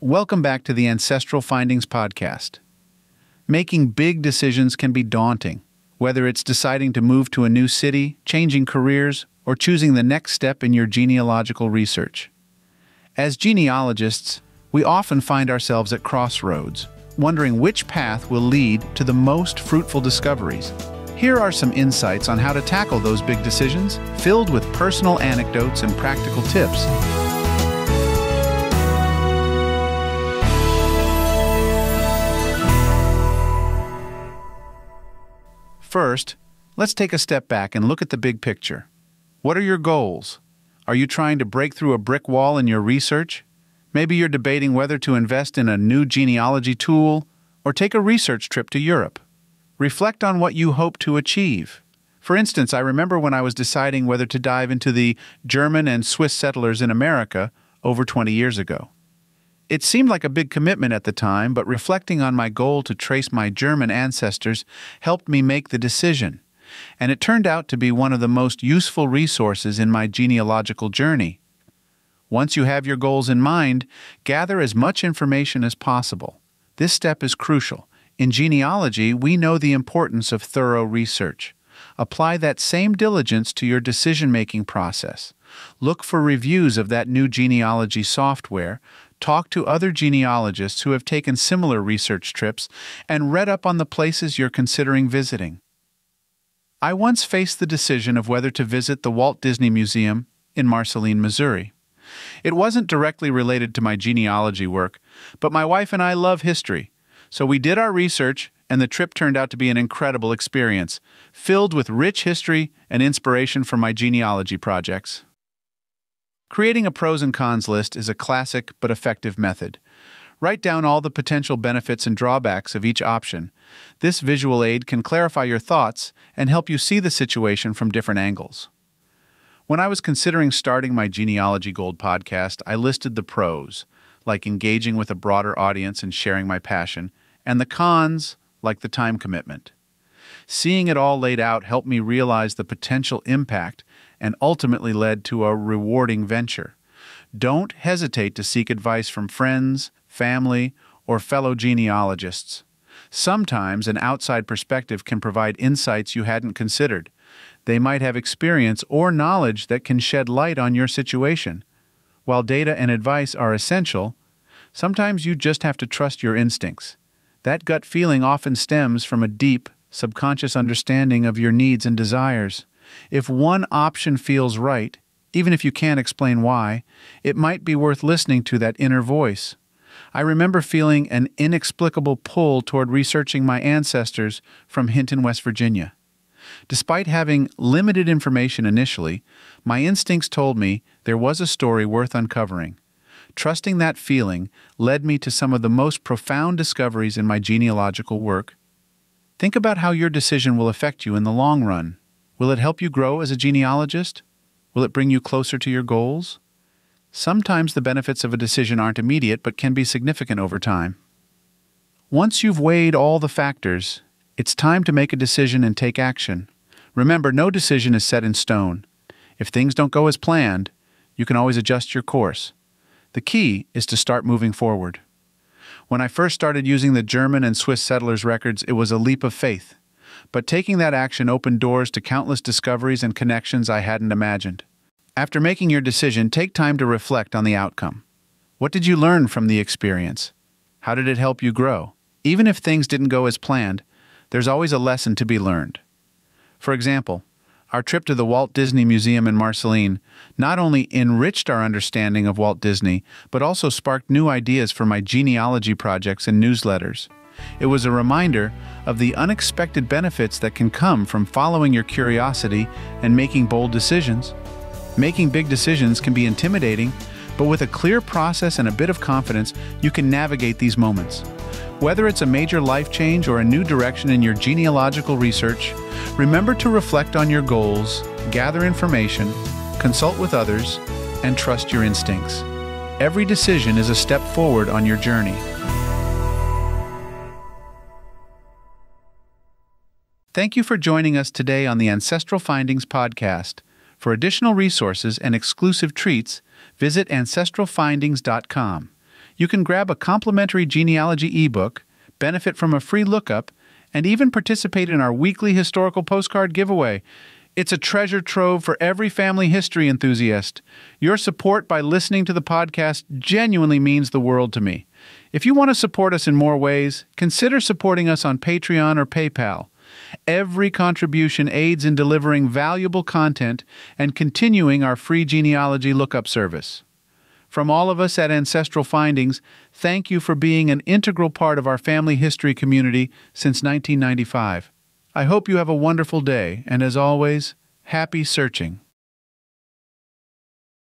Welcome back to the Ancestral Findings Podcast. Making big decisions can be daunting, whether it's deciding to move to a new city, changing careers, or choosing the next step in your genealogical research. As genealogists, we often find ourselves at crossroads, wondering which path will lead to the most fruitful discoveries. Here are some insights on how to tackle those big decisions, filled with personal anecdotes and practical tips. First, let's take a step back and look at the big picture. What are your goals? Are you trying to break through a brick wall in your research? Maybe you're debating whether to invest in a new genealogy tool or take a research trip to Europe. Reflect on what you hope to achieve. For instance, I remember when I was deciding whether to dive into the German and Swiss settlers in America over 20 years ago. It seemed like a big commitment at the time, but reflecting on my goal to trace my German ancestors helped me make the decision, and it turned out to be one of the most useful resources in my genealogical journey. Once you have your goals in mind, gather as much information as possible. This step is crucial. In genealogy, we know the importance of thorough research. Apply that same diligence to your decision making process. Look for reviews of that new genealogy software, talk to other genealogists who have taken similar research trips, and read up on the places you're considering visiting. I once faced the decision of whether to visit the Walt Disney Museum in Marceline, Missouri. It wasn't directly related to my genealogy work, but my wife and I love history, so we did our research, and the trip turned out to be an incredible experience, filled with rich history and inspiration for my genealogy projects. Creating a pros and cons list is a classic but effective method. Write down all the potential benefits and drawbacks of each option. This visual aid can clarify your thoughts and help you see the situation from different angles. When I was considering starting my Genealogy Gold podcast, I listed the pros, like engaging with a broader audience and sharing my passion, and the cons, like the time commitment. Seeing it all laid out helped me realize the potential impact and ultimately led to a rewarding venture. Don't hesitate to seek advice from friends, family, or fellow genealogists. Sometimes an outside perspective can provide insights you hadn't considered. They might have experience or knowledge that can shed light on your situation. While data and advice are essential, sometimes you just have to trust your instincts. That gut feeling often stems from a deep, subconscious understanding of your needs and desires. If one option feels right, even if you can't explain why, it might be worth listening to that inner voice. I remember feeling an inexplicable pull toward researching my ancestors from Hinton, West Virginia. Despite having limited information initially, my instincts told me there was a story worth uncovering. Trusting that feeling led me to some of the most profound discoveries in my genealogical work. Think about how your decision will affect you in the long run. Will it help you grow as a genealogist? Will it bring you closer to your goals? Sometimes the benefits of a decision aren't immediate but can be significant over time. Once you've weighed all the factors, it's time to make a decision and take action. Remember, no decision is set in stone. If things don't go as planned, you can always adjust your course. The key is to start moving forward. When I first started using the German and Swiss settlers' records, it was a leap of faith. But taking that action opened doors to countless discoveries and connections I hadn't imagined. After making your decision, take time to reflect on the outcome. What did you learn from the experience? How did it help you grow? Even if things didn't go as planned, there's always a lesson to be learned. For example, our trip to the Walt Disney Museum in Marceline not only enriched our understanding of Walt Disney, but also sparked new ideas for my genealogy projects and newsletters. It was a reminder of the unexpected benefits that can come from following your curiosity and making bold decisions. Making big decisions can be intimidating, but with a clear process and a bit of confidence, you can navigate these moments. Whether it's a major life change or a new direction in your genealogical research, remember to reflect on your goals, gather information, consult with others, and trust your instincts. Every decision is a step forward on your journey. Thank you for joining us today on the Ancestral Findings podcast. For additional resources and exclusive treats, visit ancestralfindings.com. You can grab a complimentary genealogy ebook, benefit from a free lookup, and even participate in our weekly historical postcard giveaway. It's a treasure trove for every family history enthusiast. Your support by listening to the podcast genuinely means the world to me. If you want to support us in more ways, consider supporting us on Patreon or PayPal. Every contribution aids in delivering valuable content and continuing our free genealogy lookup service. From all of us at Ancestral Findings, thank you for being an integral part of our family history community since 1995. I hope you have a wonderful day, and as always, happy searching.